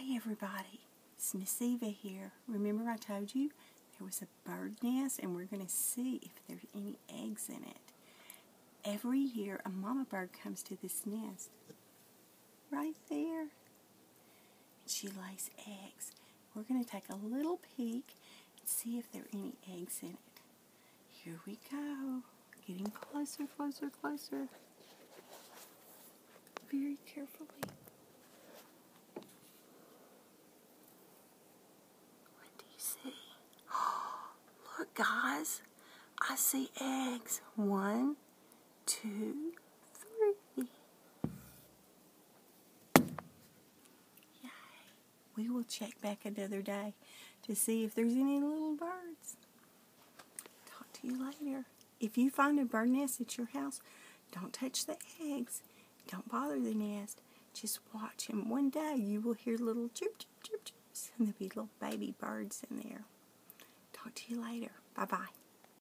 Hey everybody, it's Miss Eva here. Remember I told you there was a bird nest and we're going to see if there's any eggs in it. Every year a mama bird comes to this nest. Right there. And she lays eggs. We're going to take a little peek and see if there are any eggs in it. Here we go. Getting closer, closer, closer. Very carefully. What do you see? Look, guys. I see eggs. One, two, three. Yay. We will check back another day to see if there's any little birds. Talk to you later. If you find a bird nest at your house, don't touch the eggs. Don't bother the nest. Just watch, and one day you will hear little chirp, chirp, chirp, chirps, and there'll be little baby birds in there. Talk to you later. Bye bye.